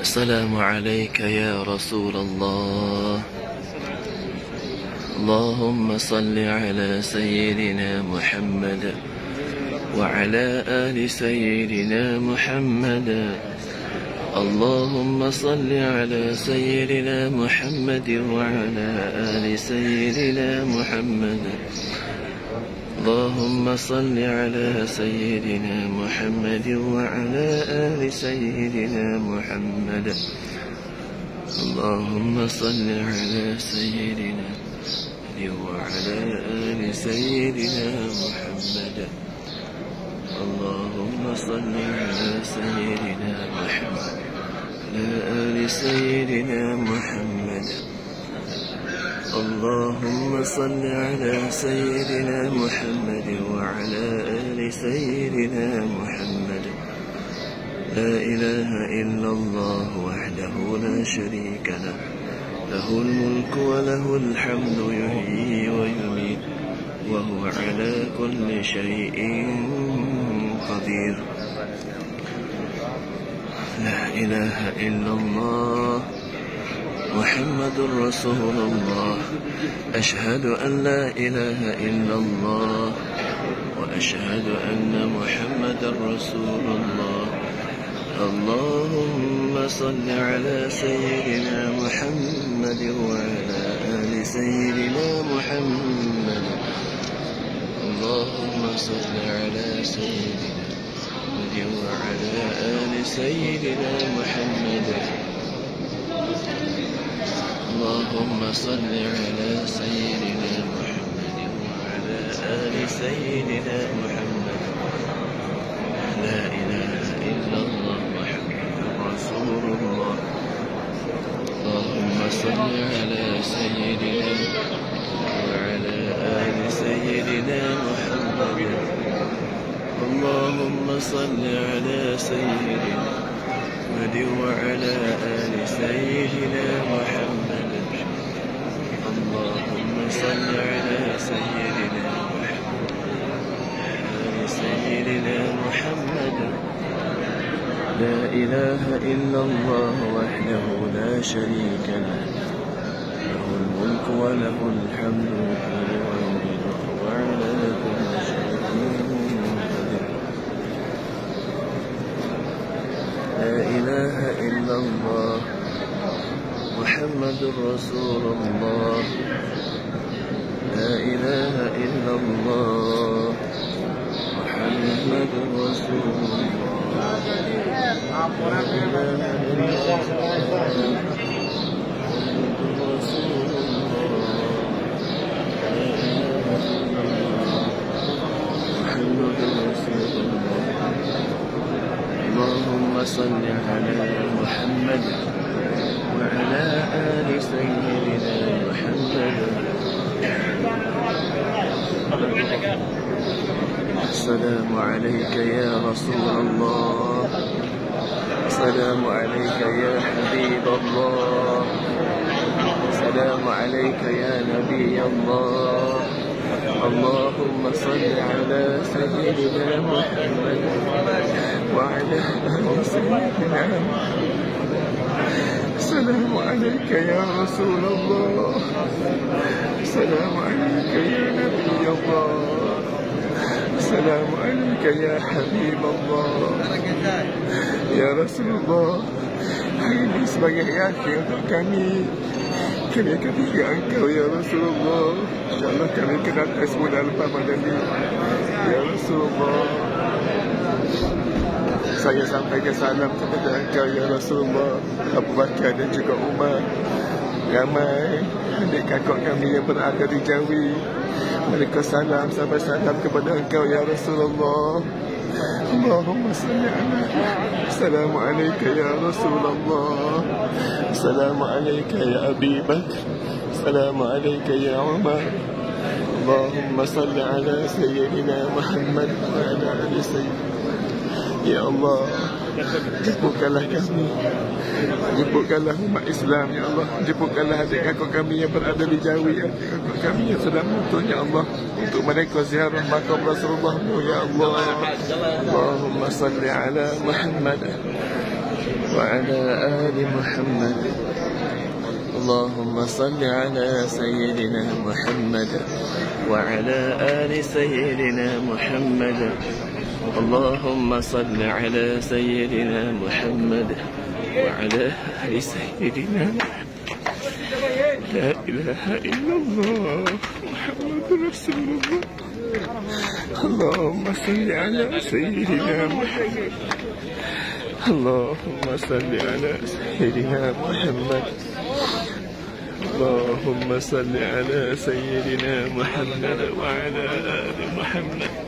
السلام عليك يا رسول الله. اللهم صل على سيدنا محمد وعلى آل سيدنا محمد. اللهم صل على سيدنا محمد وعلى آل سيدنا محمد. اللهم صل على سيدنا محمد وعلى آل سيدنا محمد. اللهم صل على سيدنا وعلى آل سيدنا محمد. اللهم صل على سيدنا محمد وعلى آل سيدنا محمد. اللهم صل على سيدنا محمد وعلى آل سيدنا محمد. لا إله إلا الله وحده لا شريك له. له الملك وله الحمد يحيي ويميت. وهو على كل شيء قدير. لا إله إلا الله محمد رسول الله. أشهد أن لا إله إلا الله. وأشهد أن محمد رسول الله. اللهم صل على سيدنا محمد وعلى آل سيدنا محمد. اللهم صل على سيدنا محمد وعلى آل سيدنا محمد. اللهم صل على سيدنا محمد وعلى آل سيدنا محمد. لا إله إلا الله محمد رسول الله. اللهم صل على سيدنا وعلى آل سيدنا محمد. اللهم صل على سيدنا محمد وعلى آل سيدنا محمد. اللهم صل على سيدنا محمد. آل سيدنا محمد. لا إله إلا الله وحده لا شريك له. له الملك وله الحمد يحيي ويميت وعلى كل شيء قدير لا إله الله محمد رسول الله. لا إله إلا الله. محمد رسول الله. الله محمد رسول الله اللهم صل على محمد وعلى آل سيدنا محمد. السلام عليك يا رسول الله. السلام عليك يا حبيب الله. السلام عليك يا نبي الله. اللهم صل على سيدنا محمد. السلام عليك يا رسول الله السلام عليك يا نبي الله السلام عليك يا حبيب الله Ya Rasulullah Hari ini sebagai yakin untuk kami Kami akan tinggal engkau Ya Rasulullah InsyaAllah kami akan datang semua dalam Ramadan ini Ya Rasulullah Saya sampaikan salam kepada engkau Ya Rasulullah Abu Bakar dan juga Umar Ramai adik kakak kami yang berada di Jawi Mereka salam sampai salam kepada engkau Ya Rasulullah اللهم صل على السلام عليك يا رسول الله السلام عليك يا أبي بكر السلام عليك يا عمر اللهم صل على سيدنا محمد وعلى آل سيدنا Ya Allah. Jemputkanlah kami. Jemputkanlah umat Islam Ya Allah. Jemputkanlah adik kakak kami yang berada di Jawi ya Adik kakak kami yang sedang mutuh Ya Allah. Untuk mereka ziarah makam Rasulullah Ya Allah. Allahumma salli ala Muhammad Wa ala ali Muhammad. اللهم صل على سيدنا محمد وعلى آل سيدنا محمد. اللهم صل على سيدنا محمد وعلى آل سيدنا محمد. لا إله إلا الله محمد رسول الله. اللهم صل على سيدنا محمد. اللهم صل على سيدنا محمد. اللهم صل على سيدنا محمد وعلى آل محمد.